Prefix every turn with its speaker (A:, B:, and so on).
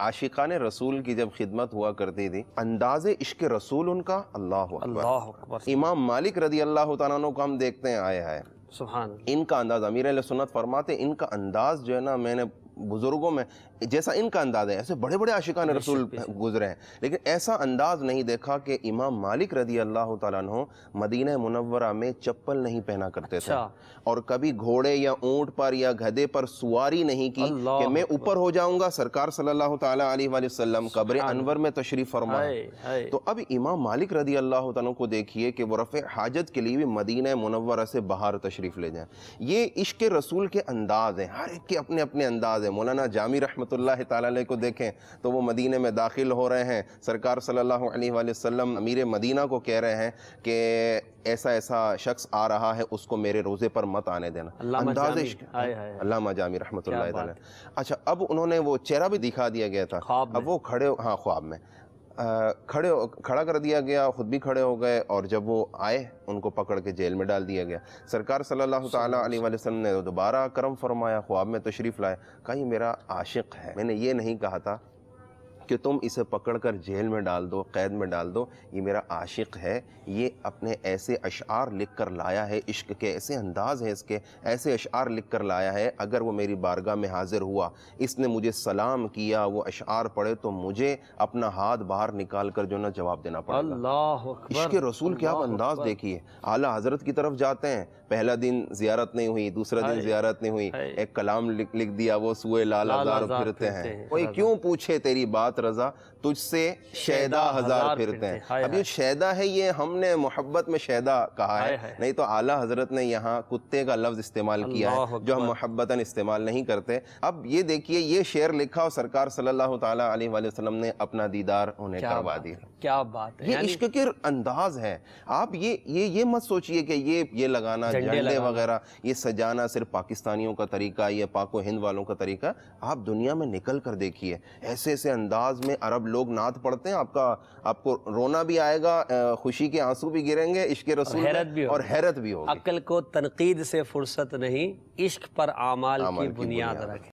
A: عاشقان رسول کی جب خدمت ہوا کرتی تھی انداز عشق رسول ان کا اللہ اکبر۔
B: اللہ اکبر۔
A: امام مالک رضی اللہ تعالیٰ عنہ کو ہم دیکھتے ہیں آئے ہے
B: سبحان
A: ان کا انداز امیر علیہ سنت فرماتے ہیں ان کا انداز جو ہے نا میں نے بزرگوں میں جیسا ان کا انداز ہے ایسے بڑے بڑے عاشقان رسول گزرے ہیں۔ لیکن ایسا انداز نہیں دیکھا کہ امام مالک رضی اللہ تعالیٰ عنہ مدینہ منورہ میں چپل نہیں پہنا کرتے تھے۔
B: اچھا۔
A: اور کبھی گھوڑے یا اونٹ پر یا گھدے پر سواری نہیں کی کہ میں اوپر ہو جاؤں گا سرکار صلی اللہ تعالیٰ علیہ وآلہ وسلم قبر انور میں تشریف فرما ہے
B: ہائے ہائے۔
A: تو اب امام مالک رضی اللہ تعالیٰ کو دیکھیے کہ وہ رفع حاجت کے لیے بھی مدینہ منورہ سے باہر تشریف لے جائیں۔ یہ عشق رسول کے انداز ہیں ہر ایک کے اپنے اپنے انداز ہیں۔ مولانا جامی رحمۃ اللہ تعالیٰ علیہ کو دیکھیں تو وہ مدینہ میں داخل ہو رہے ہیں۔ سرکار صلی اللہ علیہ وآلہ وسلم امیر مدینہ کو کہہ رہے ہیں کہ ایسا ایسا شخص آ رہا ہے اس کو میرے روزے پر مت آنے دینا۔
B: علامہ
A: انداز
B: جامی،
A: عشق
B: ہائے ہائے
A: علامہ جامی رحمۃ اللہ تعالیٰ۔ اچھا اب انہوں نے وہ چہرہ بھی دکھا دیا گیا تھا۔ اب وہ کھڑے ہاں خواب میں۔ کھڑے کھڑا کر دیا گیا خود بھی کھڑے ہو گئے اور جب وہ آئے ان کو پکڑ کے جیل میں ڈال دیا گیا۔ سرکار صلی اللہ تعالیٰ علیہ وآلہ وسلم نے دوبارہ کرم فرمایا خواب میں تشریف لائے کہا یہ میرا عاشق ہے۔ میں نے یہ نہیں کہا تھا کہ تم اسے پکڑ کر جیل میں ڈال دو قید میں ڈال دو یہ میرا عاشق ہے یہ اپنے ایسے اشعار لکھ کر لایا ہے عشق کے ایسے انداز ہیں اس کے ایسے اشعار لکھ کر لایا ہے اگر وہ میری بارگاہ میں حاضر ہوا اس نے مجھے سلام کیا وہ اشعار پڑھے تو مجھے اپنا ہاتھ باہر نکال کر جو نا جواب دینا پڑے گا۔
B: اللہ اکبر
A: عشق رسول کے آپ انداز دیکھیے اعلیٰ حضرت کی طرف جاتے ہیں پہلا دن زیارت نہیں ہوئی دوسرا دن زیارت نہیں ہوئی۔ ایک کلام لکھ دیا وہ سوئے لال ہزار پھرتے ہیں، کوئی کیوں پوچھے تیری بات؟ رضا تجھ سے شیدا ہزار پھرتے ہیں۔ اب یہ شیدا ہے یہ ہم نے محبت میں شیدا کہا ہے۔ نہیں تو اعلیٰ حضرت نے یہاں کتے کا لفظ استعمال کیا ہے جو ہم محبتاً استعمال نہیں کرتے۔ اب یہ دیکھیے یہ شعر لکھا اور سرکار صلی اللہ تعالیٰ علیہ وآلہ وسلم نے اپنا دیدار انہیں کروا دیا۔
B: کیا بات ہے۔
A: یہ عشق کے انداز ہے۔ آپ یہ یہ یہ مت سوچئے کہ یہ یہ لگانا جھنڈے وغیرہ یہ سجانا صرف پاکستانیوں کا طریقہ یہ پاک و ہند والوں کا طریقہ۔ آپ دنیا میں نکل کر دیکھیے ایسے ایسے انداز میں عرب لوگ نعت پڑھتے ہیں آپ کا آپ کو رونا بھی آئے گا خوشی کے آنسو بھی گریں گے عشق رسول
B: حیرت بھی۔
A: اور حیرت بھی ہوگی
B: عقل کو تنقید سے فرصت نہیں عشق پر اعمال کی
A: بنیاد
B: رکھے